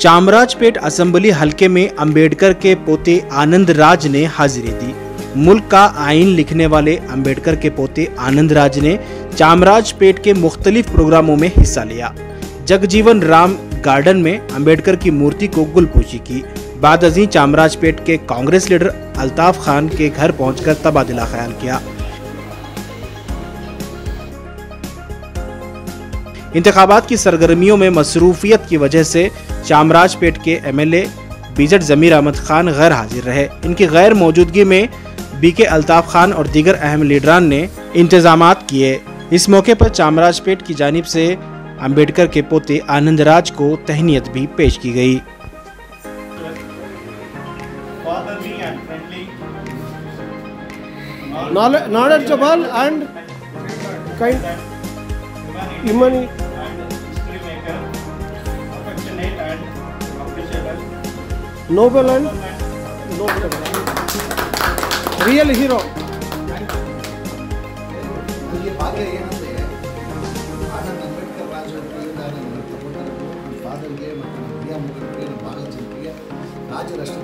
Chamrajpet assembly हलके में अंबेडकर के पोते आनंद राज ने हाजिरी दी। मुल्क का आइन लिखने वाले अंबेडकर के पोते आनंद राज ने चामराजपेट के मुख्तलिफ़ प्रोग्रामों में हिस्सा लिया। जगजीवन राम गार्डन में अंबेडकर की मूर्ति को गुलपोशी की। बाद अजी चामराजपेट के कांग्रेस लीडर अल्ताफ खान के घर पहुंचकर तबादला ख्याल किया। इंतबात की सरगर्मियों में मसरूफियत की वजह से चामराजपेट के एमएलए बीजट जमीर अहमद खान गैर हाजिर रहे। इनकी गैर मौजूदगी में बी के अल्ताफ खान और दीगर अहम लीडरान ने इंतज़ाम किए। इस मौके पर चामराजपेट की जानिब से अंबेडकर के पोते आनंद राज को तहनीत भी पेश की गई। Knowledgeable and kind Humanity human and history maker, affectionate and appreciable, noble and noble real hero ನನಗೆ ಭಾಗ್ಯ ಏನಂದರೆ ಆನಂದ್ ಅಂಬೇಡ್ಕರ್ ರಾಜವರಿಗೆ ನಾನು ತಗೊಂಡು ನನ್ನ ಫಾದರ್ಗೆ ಮತ್ತು ನಮ್ಮ ಹಿರಿಯ ಮುಖಂಡರಿಗೆ ನಮ್ಮ ಭಾಗದ ಜನರಿಗೆ ರಾಜ್ಯ ರಾಷ್ಟ್ರ